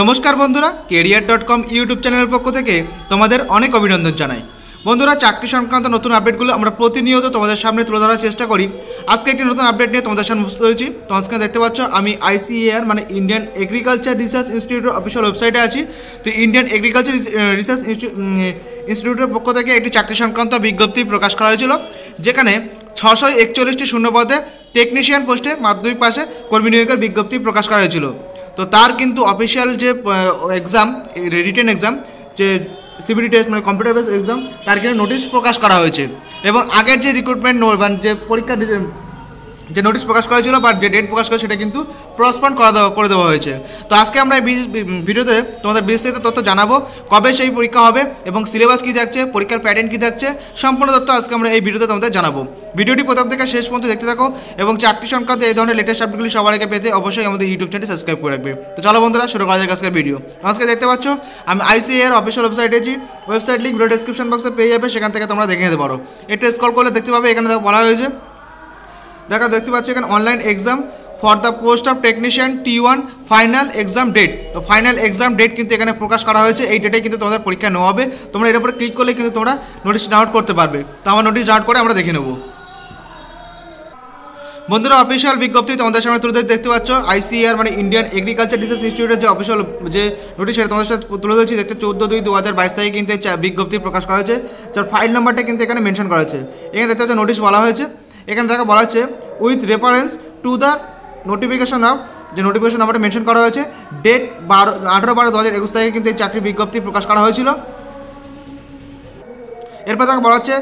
নমস্কার বন্ধুরা, career dot com YouTube চ্যানেলের পক্ষ থেকে তোমাদের অনেক অভিনন্দন জানাই। বন্ধুরা, চাকরি সংক্রান্ত নতুন আপডেটগুলো আমরা প্রতিনিয়ত তোমাদের সামনে তুলে ধরার চেষ্টা করি। আজকে একটি নতুন আপডেট নিয়ে তোমাদের সামনে উপস্থিত হয়েছি। তোমার স্ক্রিনে দেখতে পাচ্ছ, আমি আইসিএআর মানে ইন্ডিয়ান এগ্রিকালচার রিসার্চ ইনস্টিটিউটের অফিসিয়াল ওয়েবসাইটে আছি। তো ইন্ডিয়ান এগ্রিকালচার রিসার্চ ইনস্টিটিউটের পক্ষ থেকে একটি চাকরি সংক্রান্ত বিজ্ঞপ্তি প্রকাশ করা হয়েছিল, যেখানে ছশো একচল্লিশটি শূন্য পদে টেকনিশিয়ান পোস্টে মাধ্যমিক পাশে কর্মী নিয়োগের বিজ্ঞপ্তি প্রকাশ করা হয়েছিল। তো তার কিন্তু অফিসিয়াল যে এক্সাম রিটেন এক্সাম যে সিবিডি টেস্ট মানে কম্পিউটার বেস এক্সাম তার কিন্তু নোটিশ প্রকাশ করা হয়েছে। এবং আগের যে রিক্রুটমেন্ট মানে যে পরীক্ষা যে নোটিশ প্রকাশ করা হয়েছিল বা যে ডেট প্রকাশ করা সেটা কিন্তু প্রসপন্ড করা দেওয়া করে দেওয়া হয়েছে। তো আজকে আমরা এই ভিডিওতে তোমাদের বিস্তারিত তথ্য জানাব, কবে সেই পরীক্ষা হবে এবং সিলেবাস কী থাকছে, পরীক্ষার প্যাটার্ন কী থাকছে, সম্পূর্ণ তথ্য আজকে আমরা এই ভিডিওতে তোমাদের জানাব। ভিডিওটি প্রথম থেকে শেষ পর্যন্ত দেখতে থাকো এবং চাকরি সংক্রান্ত এই ধরনের লেটেস্ট আপডেটগুলি সবার আগে পেতে অবশ্যই আমাদের ইউটিউব চ্যানেল সাবস্ক্রাইব করে রাখবে। তো চলো বন্ধুরা, শুরু করা যাক আজকের ভিডিও আজকে দেখতে পাচ্ছ, আমি আইসিএর অফিসিয়াল ওয়েবসাইটে আছি ওয়েবসাইট লিঙ্ক ভিডিও ডিসক্রিপশন বক্সে পেয়ে যাবে, সেখান থেকে তোমরা দেখে নিতে পারো। একটু স্কল করলে দেখতে পাবে, এখানে বলা হয়েছে দেখা দেখতে পাচ্ছ এখানে online exam for the post of technician T one final exam date তো ফাইনাল এক্সাম ডেট কিন্তু এখানে প্রকাশ করা হয়েছে। এই ডেটে কিন্তু তোমাদের পরীক্ষা নেওয়া হবে। তোমরা এর উপরে ক্লিক করলে কিন্তু তোমরা নোটিশ ডাউনলোড করতে পারবে। তো আমার নোটিশ ডাউনলোড করে আমরা দেখে নেব। বন্ধুরা অফিসিয়াল বিজ্ঞপ্তি তোমাদের সামনে তুলে ধরে দেখতে পাচ্ছ। আইসিআর মানে ইন্ডিয়ান এগ্রিকালচার রিসার্চ ইনস্টিটিউটের যে অফিসিয়াল যে নোটিশ সেটা তোমাদের সাথে তুলে ধরছি। দেখতে চোদ্দ দুই দু হাজার বাইশ তারিখে কিন্তু বিজ্ঞপ্তি প্রকাশ করা হয়েছে। যার ফাইল নাম্বারটা কিন্তু এখানে মেনশন করা হয়েছে। এখানে দেখতে পাচ্ছ নোটিশ বলা হয়েছে। এখানে দেখা বলা হচ্ছে with reference to the notification of যে নোটিফিকেশন নাম্বারটা মেনশন করা হয়েছে ডেট বারো, আঠেরো বারো দু হাজার একুশ তারিখে কিন্তু এই চাকরির বিজ্ঞপ্তি প্রকাশ করা হয়েছিল। এরপর তাকে বলা হচ্ছে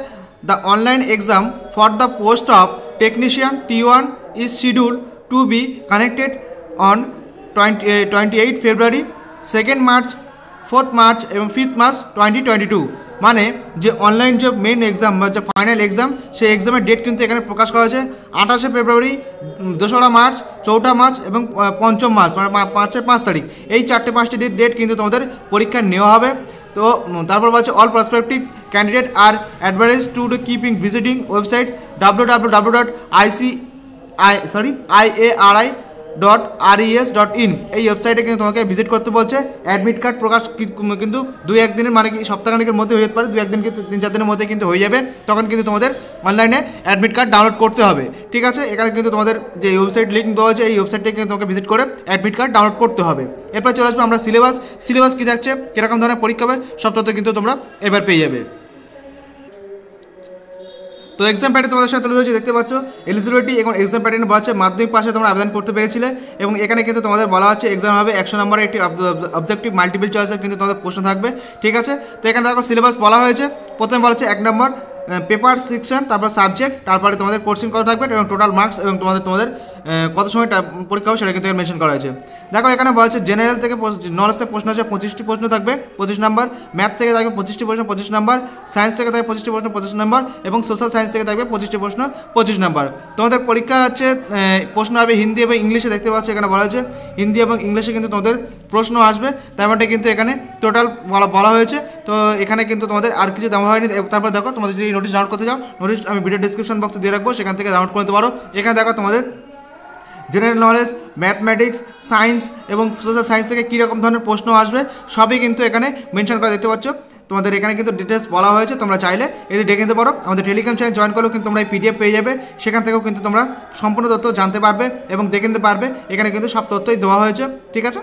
the online exam for the post of technician T one is schedule to be connected on twenty twenty eight February second March fourth March এবং fifth March twenty twenty two মানে যে অনলাইন যে মেন এক্সাম বা যে final exam সেই এক্সামের date কিন্তু এখানে প্রকাশ করা হয়েছে। আঠাশে ফেব্রুয়ারি, দোসরা মার্চ, চৌঠা মার্চ এবং পঞ্চম মার্চ মানে পাঁচের পাঁচ তারিখ। এই চারটে পাঁচটি ডেট কিন্তু তোমাদের পরীক্ষা নেওয়া হবে। তো তারপর বলছে all prospective candidate are advertise to do keeping visiting website W W W dot IC I sorry I A R I dot R ES dot in এই ওয়েবসাইটে কিন্তু তোমাকে ভিজিট করতে বলছে। অ্যাডমিট কার্ড প্রকাশ কিন্তু দুই একদিনের মানে কি সপ্তাহখানিকের মধ্যে হয়ে যেতে পারে। দুই একদিন তিন চার দিনের মধ্যে কিন্তু হয়ে যাবে। তখন কিন্তু তোমাদের অনলাইনে অ্যাডমিট কার্ড ডাউনলোড করতে হবে। ঠিক আছে? এখানে কিন্তু তোমাদের যে ওয়েবসাইট লিঙ্ক দেওয়া হয়েছে, এই ওয়েবসাইটে কিন্তু তোমাকে ভিজিট করে অ্যাডমিট কার্ড ডাউনলোড করতে হবে। এরপর চলে আসব আমরা সিলেবাস সিলেবাস কী থাকছে? কীরকম ধরনের পরীক্ষা হবে? সব তথ্য কিন্তু তোমরা এবার পেয়ে যাবে। তো এক্সাম প্যাটার্ন তোমাদের সাথে তুলে ধরেছি, দেখতে পাচ্ছ? এলিজিবিলিটি এবং এক্সাম প্যাটার্ন বলা হচ্ছে মাধ্যমিক পাশে তোমরা আবেদন করতে পেরেছিলে এবং এখানে কিন্তু তোমাদের বলা হচ্ছে এক্সাম হবে একশো নম্বরের একটি অবজেক্টিভ মাল্টিপল চয়েসের কিন্তু তোমাদের প্রশ্ন থাকবে, ঠিক আছে? তো এখানে দেখো সিলেবাস বলা হয়েছে, প্রথমে বলা হচ্ছে এক নম্বর পেপার সেকশন তারপর সাবজেক্ট তারপরে তোমাদের কোর্সিং কত থাকবে এবং টোটাল মার্কস এবং তোমাদের তোমাদের কত সময় পরীক্ষা হবে সেটা কিন্তু মেনশন করা হয়েছে। দেখো এখানে বলা হচ্ছে জেনারেল থেকে নলেজ থেকে প্রশ্ন আছে পঁচিশটি প্রশ্ন থাকবে পঁচিশ নাম্বার ম্যাথ থেকে থাকবে পঁচিশটি প্রশ্ন পঁচিশ নাম্বার সায়েন্স থেকে থাকবে পঁচিশটি প্রশ্ন পঁচিশ নাম্বার এবং সোশ্যাল সায়েন্স থেকে থাকবে পঁচিশটি প্রশ্ন পঁচিশ নাম্বার তোমাদের পরীক্ষা আহ, প্রশ্ন হবে হিন্দি এবং ইংলিশে দেখতে পাচ্ছ এখানে বলা হয়েছে। হিন্দি এবং ইংলিশে কিন্তু তোমাদের প্রশ্ন আসবে তার মানে কিন্তু এখানে টোটাল বলা বলা হয়েছে। তো এখানে কিন্তু তোমাদের আর কিছু দেওয়া হয়নি। তারপর দেখো, তোমাদের যদি নোটিশ ডাউনলোড করতে যাও নোটিশ আমি ভিডিও ডিসক্রিপশন বক্সে দিয়ে রাখব, সেখান থেকে ডাউনলোড করতে পারো। এখানে দেখো তোমাদের জেনারেল নলেজ ম্যাথমেটিক্স সায়েন্স এবং সোশ্যাল সায়েন্স থেকে কীরকম ধরনের প্রশ্ন আসবে, সবই কিন্তু এখানে মেনশন করা দেখতে পাচ্ছ। তোমাদের এখানে কিন্তু ডিটেলস বলা হয়েছে, তোমরা চাইলে এটি ডেকে নিতে পারো। আমাদের টেলিগ্রাম চ্যানেল জয়েন করলেও কিন্তু তোমরা এই পিডিএফ পেয়ে যাবে। সেখান থেকেও কিন্তু তোমরা সম্পূর্ণ তথ্য জানতে পারবে এবং দেখে নিতে পারবে। এখানে কিন্তু সব তথ্যই দেওয়া হয়েছে, ঠিক আছে?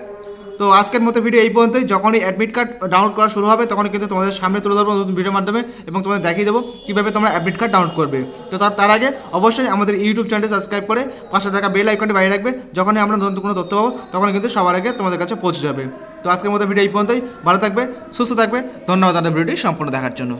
তো আজকের মতো ভিডিও এই পর্যন্তই। যখনই অ্যাডমিট কার্ড ডাউনলোড করা শুরু হবে তখন কিন্তু তোমাদের সামনে তুলে ধরবো নতুন ভিডিওর মাধ্যমে এবং তোমাদের দেখিয়ে দেবো কীভাবে তোমরা অ্যাডমিট কার্ড ডাউনলোড করবে। তো তার আগে অবশ্যই আমাদের ইউটিউব চ্যানেলটি সাবস্ক্রাইব করে পাশে থাকা বেল আইকনটি বাইরে রাখবে। যখনই আমরা নতুন কোনো তথ্য পাবো তখন কিন্তু সবার আগে তোমাদের কাছে পৌঁছে যাবে। তো আজকের মতো ভিডিও এই পর্যন্তই। ভালো থাকবে, সুস্থ থাকবে। ধন্যবাদ আমাদের ভিডিওটি সম্পূর্ণ দেখার জন্য।